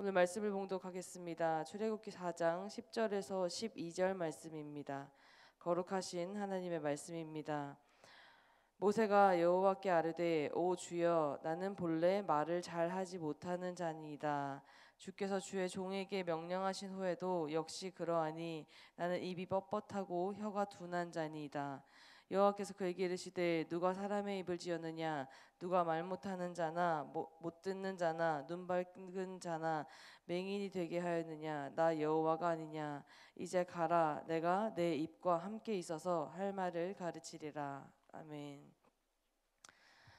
오늘 말씀을 봉독하겠습니다. 출애굽기 4장 10절에서 12절 말씀입니다. 거룩하신 하나님의 말씀입니다. 모세가 여호와께 아르되 오 주여 나는 본래 말을 잘 하지 못하는 자니이다. 주께서 주의 종에게 명령하신 후에도 역시 그러하니 나는 입이 뻣뻣하고 혀가 둔한 자니이다. 여호와께서 그에게 이르시되 누가 사람의 입을 지었느냐? 누가 말 못하는 자나? 못 듣는 자나? 눈 밝은 자나? 맹인이 되게 하였느냐? 나 여호와가 아니냐? 이제 가라. 내가 내 입과 함께 있어서 할 말을 가르치리라. 아멘.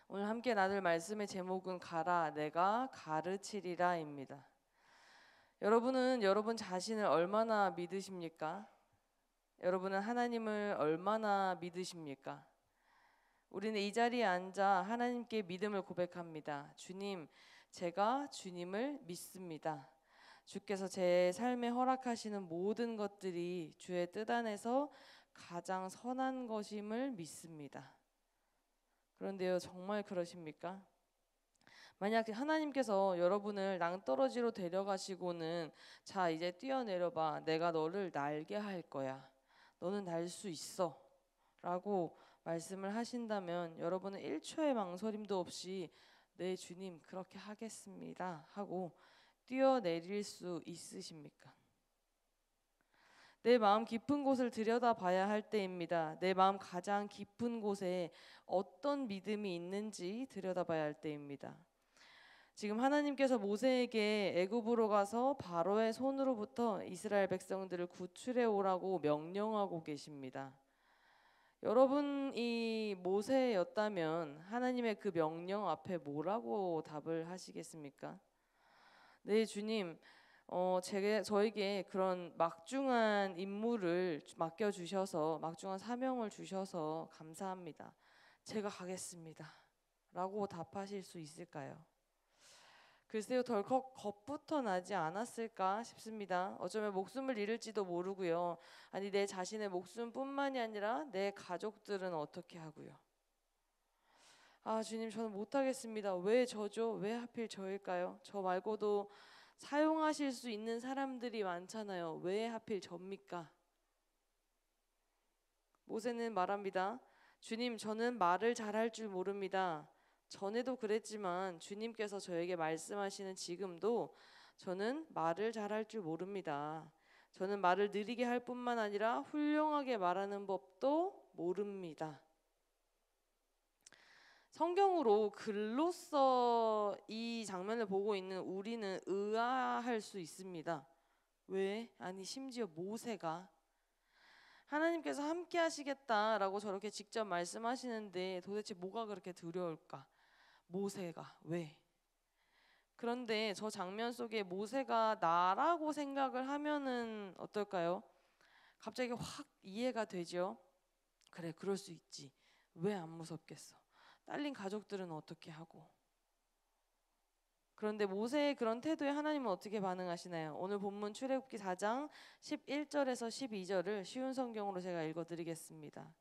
오늘 함께 나눌 말씀의 제목은 가라 내가 가르치리라입니다. 여러분은 여러분 자신을 얼마나 믿으십니까? 여러분은 하나님을 얼마나 믿으십니까? 우리는 이 자리에 앉아 하나님께 믿음을 고백합니다. 주님, 제가 주님을 믿습니다. 주께서 제 삶에 허락하시는 모든 것들이 주의 뜻 안에서 가장 선한 것임을 믿습니다. 그런데요, 정말 그러십니까? 만약 하나님께서 여러분을 낭떠러지로 데려가시고는 자, 이제 뛰어내려봐. 내가 너를 날게 할 거야. 너는 날 수 있어. 라고 말씀을 하신다면 여러분은 1초의 망설임도 없이 네 주님 그렇게 하겠습니다 하고 뛰어내릴 수 있으십니까? 내 마음 깊은 곳을 들여다봐야 할 때입니다. 내 마음 가장 깊은 곳에 어떤 믿음이 있는지 들여다봐야 할 때입니다. 지금 하나님께서 모세에게 애굽으로 가서 바로의 손으로부터 이스라엘 백성들을 구출해 오라고 명령하고 계십니다. 여러분이 모세였다면 하나님의 그 명령 앞에 뭐라고 답을 하시겠습니까? 네, 주님. 어, 제게 저에게 그런 막중한 임무를 맡겨 주셔서 막중한 사명을 주셔서 감사합니다. 제가 가겠습니다. 라고 답하실 수 있을까요? 글쎄요 덜컥 겁부터 나지 않았을까 싶습니다. 어쩌면 목숨을 잃을지도 모르고요. 아니 내 자신의 목숨뿐만이 아니라 내 가족들은 어떻게 하고요. 아 주님 저는 못하겠습니다. 왜 저죠? 왜 하필 저일까요? 저 말고도 사용하실 수 있는 사람들이 많잖아요. 왜 하필 접니까? 모세는 말합니다. 주님 저는 말을 잘할 줄 모릅니다. 전에도 그랬지만 주님께서 저에게 말씀하시는 지금도 저는 말을 잘할 줄 모릅니다. 저는 말을 느리게 할 뿐만 아니라 훌륭하게 말하는 법도 모릅니다. 성경으로 글로써 이 장면을 보고 있는 우리는 의아할 수 있습니다. 왜? 아니 심지어 모세가 하나님께서 함께 하시겠다라고 저렇게 직접 말씀하시는데 도대체 뭐가 그렇게 두려울까? 모세가 왜? 그런데 저 장면 속에 모세가 나라고 생각을 하면은 어떨까요? 갑자기 확 이해가 되죠. 그래, 그럴 수 있지. 왜 안 무섭겠어? 딸린 가족들은 어떻게 하고? 그런데 모세의 그런 태도에 하나님은 어떻게 반응하시나요? 오늘 본문 출애굽기 4장 11절에서 12절을 쉬운 성경으로 제가 읽어 드리겠습니다.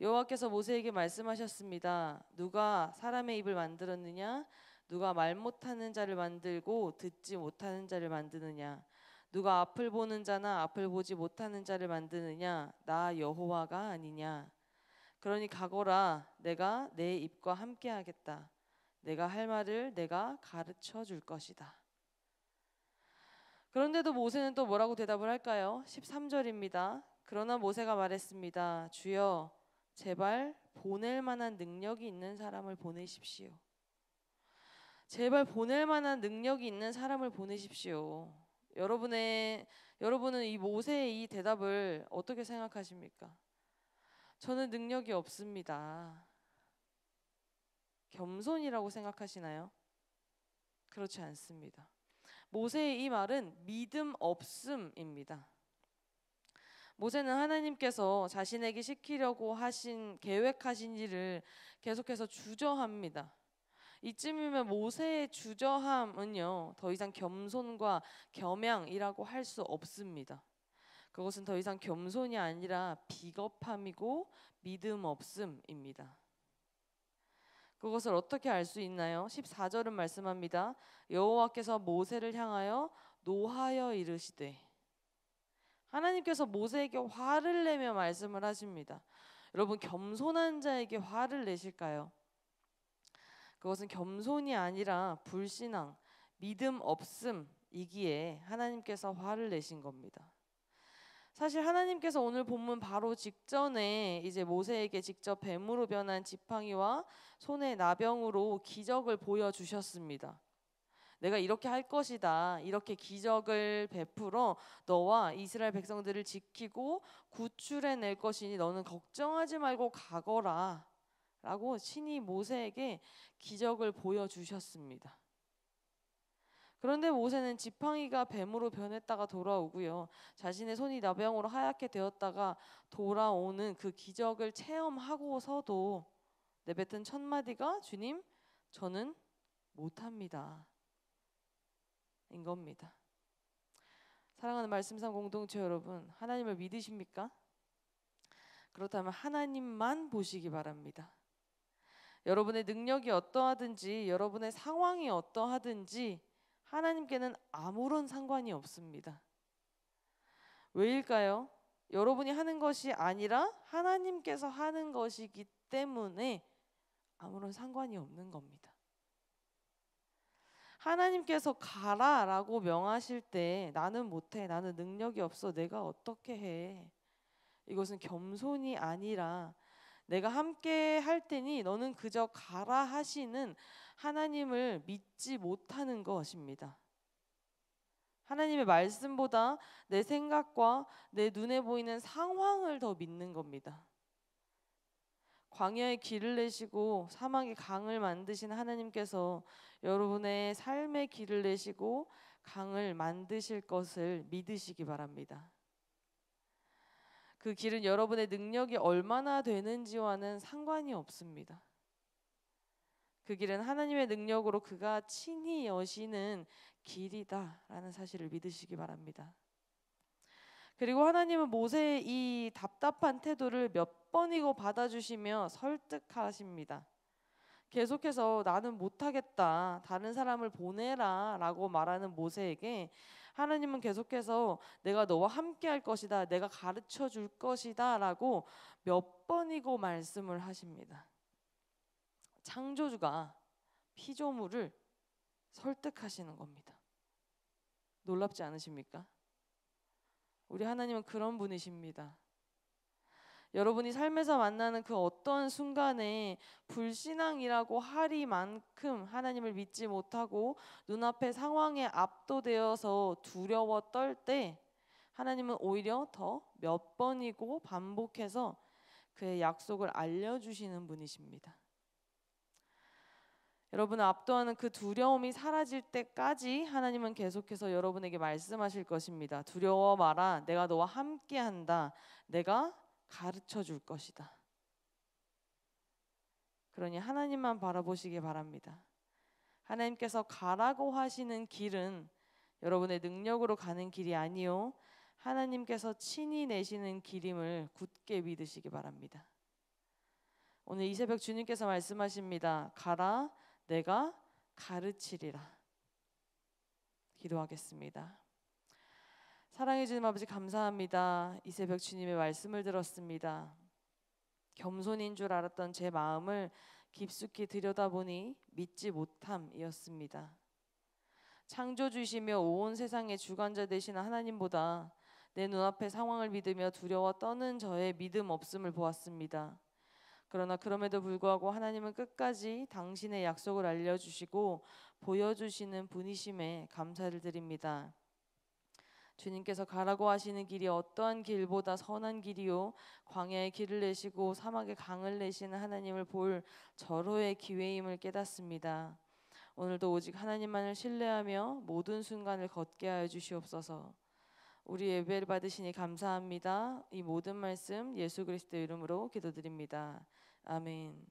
여호와께서 모세에게 말씀하셨습니다. 누가 사람의 입을 만들었느냐? 누가 말 못하는 자를 만들고 듣지 못하는 자를 만드느냐? 누가 앞을 보는 자나 앞을 보지 못하는 자를 만드느냐? 나 여호와가 아니냐? 그러니 가거라. 내가 내 입과 함께 하겠다. 내가 할 말을 내가 가르쳐 줄 것이다. 그런데도 모세는 또 뭐라고 대답을 할까요? 13절입니다. 그러나 모세가 말했습니다. 주여 제발 보낼 만한 능력이 있는 사람을 보내십시오. 제발 보낼 만한 능력이 있는 사람을 보내십시오. 여러분의 여러분은 이 모세의 이 대답을 어떻게 생각하십니까? 저는 능력이 없습니다. 겸손이라고 생각하시나요? 그렇지 않습니다. 모세의 이 말은 믿음 없음입니다. 모세는 하나님께서 자신에게 시키려고 하신 계획하신 일을 계속해서 주저합니다. 이쯤이면 모세의 주저함은요 더 이상 겸손과 겸양이라고 할 수 없습니다. 그것은 더 이상 겸손이 아니라 비겁함이고 믿음 없음입니다. 그것을 어떻게 알 수 있나요? 14절은 말씀합니다. 여호와께서 모세를 향하여 노하여 이르시되 하나님께서 모세에게 화를 내며 말씀을 하십니다. 여러분 겸손한 자에게 화를 내실까요? 그것은 겸손이 아니라 불신앙, 믿음 없음이기에 하나님께서 화를 내신 겁니다. 사실 하나님께서 오늘 본문 바로 직전에 이제 모세에게 직접 뱀으로 변한 지팡이와 손에 나병으로 기적을 보여 주셨습니다. 내가 이렇게 할 것이다. 이렇게 기적을 베풀어 너와 이스라엘 백성들을 지키고 구출해 낼 것이니 너는 걱정하지 말고 가거라. 라고 신이 모세에게 기적을 보여 주셨습니다. 그런데 모세는 지팡이가 뱀으로 변했다가 돌아오고요. 자신의 손이 나병으로 하얗게 되었다가 돌아오는 그 기적을 체험하고서도 내뱉은 첫 마디가 주님, 저는 못합니다. 인 겁니다. 사랑하는 말씀상 공동체 여러분, 하나님을 믿으십니까? 그렇다면 하나님만 보시기 바랍니다. 여러분의 능력이 어떠하든지, 여러분의 상황이 어떠하든지, 하나님께는 아무런 상관이 없습니다. 왜일까요? 여러분이 하는 것이 아니라 하나님께서 하는 것이기 때문에 아무런 상관이 없는 겁니다. 하나님께서 가라라고 명하실 때 나는 못해, 나는 능력이 없어, 내가 어떻게 해? 이것은 겸손이 아니라 내가 함께 할 테니 너는 그저 가라 하시는 하나님을 믿지 못하는 것입니다. 하나님의 말씀보다 내 생각과 내 눈에 보이는 상황을 더 믿는 겁니다. 광야에 길을 내시고 사막에 강을 만드신 하나님께서 여러분의 삶의 길을 내시고 강을 만드실 것을 믿으시기 바랍니다. 그 길은 여러분의 능력이 얼마나 되는지와는 상관이 없습니다. 그 길은 하나님의 능력으로 그가 친히 여시는 길이다라는 사실을 믿으시기 바랍니다. 그리고 하나님은 모세의 이 답답한 태도를 몇 번이고 받아주시며 설득하십니다. 계속해서 나는 못하겠다. 다른 사람을 보내라. 라고 말하는 모세에게 하나님은 계속해서 내가 너와 함께 할 것이다. 내가 가르쳐 줄 것이다. 라고 몇 번이고 말씀을 하십니다. 창조주가 피조물을 설득하시는 겁니다. 놀랍지 않으십니까? 우리 하나님은 그런 분이십니다. 여러분이 삶에서 만나는 그 어떤 순간에 불신앙이라고 하리만큼 하나님을 믿지 못하고 눈앞의 상황에 압도되어서 두려워 떨 때 하나님은 오히려 더 몇 번이고 반복해서 그의 약속을 알려주시는 분이십니다. 여러분을 압도하는 그 두려움이 사라질 때까지 하나님은 계속해서 여러분에게 말씀하실 것입니다. 두려워 마라. 내가 너와 함께 한다. 내가 가르쳐 줄 것이다. 그러니 하나님만 바라보시기 바랍니다. 하나님께서 가라고 하시는 길은 여러분의 능력으로 가는 길이 아니요. 하나님께서 친히 내시는 길임을 굳게 믿으시기 바랍니다. 오늘 이 새벽 주님께서 말씀하십니다. 가라, 내가 가르치리라. 기도하겠습니다. 사랑해 주님 아버지 감사합니다. 이 새벽 주님의 말씀을 들었습니다. 겸손인 줄 알았던 제 마음을 깊숙이 들여다보니 믿지 못함이었습니다. 창조주시며 온 세상의 주관자 되시는 하나님보다 내 눈앞의 상황을 믿으며 두려워 떠는 저의 믿음 없음을 보았습니다. 그러나 그럼에도 불구하고 하나님은 끝까지 당신의 약속을 알려주시고 보여주시는 분이심에 감사를 드립니다. 주님께서 가라고 하시는 길이 어떠한 길보다 선한 길이요 광야의 길을 내시고 사막에 강을 내시는 하나님을 볼 절호의 기회임을 깨닫습니다. 오늘도 오직 하나님만을 신뢰하며 모든 순간을 걷게 하여 주시옵소서. 우리 예배를 받으시니 감사합니다. 이 모든 말씀 예수 그리스도 이름으로 기도드립니다. 아멘.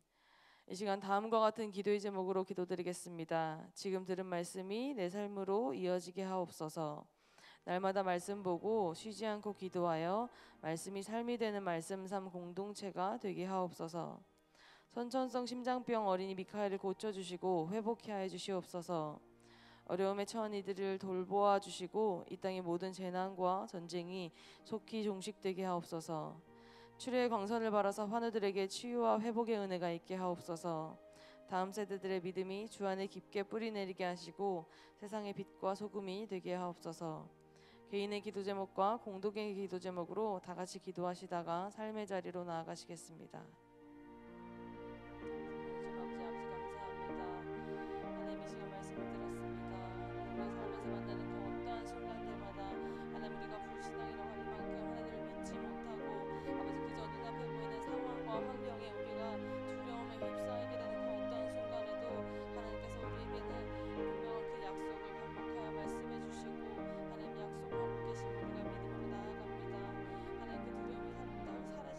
이 시간 다음과 같은 기도의 제목으로 기도드리겠습니다. 지금 들은 말씀이 내 삶으로 이어지게 하옵소서. 날마다 말씀 보고 쉬지 않고 기도하여 말씀이 삶이 되는 말씀 삶 공동체가 되게 하옵소서. 선천성 심장병 어린이 미카엘을 고쳐 주시고 회복케 하여 주시옵소서. 어려움에 처한 이들을 돌보아 주시고 이 땅의 모든 재난과 전쟁이 속히 종식되게 하옵소서. 추례의 광선을 바라사 환우들에게 치유와 회복의 은혜가 있게 하옵소서. 다음 세대들의 믿음이 주 안에 깊게 뿌리내리게 하시고 세상의 빛과 소금이 되게 하옵소서. 개인의 기도 제목과 공동의 기도 제목으로 다 같이 기도하시다가 삶의 자리로 나아가시겠습니다.